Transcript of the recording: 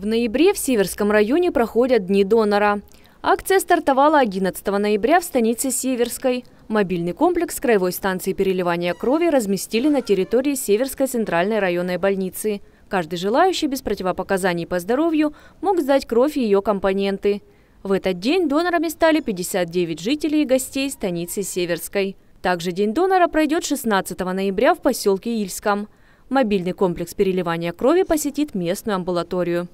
В ноябре в Северском районе проходят Дни донора. Акция стартовала 11 ноября в станице Северской. Мобильный комплекс краевой станции переливания крови разместили на территории Северской центральной районной больницы. Каждый желающий без противопоказаний по здоровью мог сдать кровь и ее компоненты. В этот день донорами стали 59 жителей и гостей станицы Северской. Также День донора пройдет 16 ноября в поселке Ильском. Мобильный комплекс переливания крови посетит местную амбулаторию.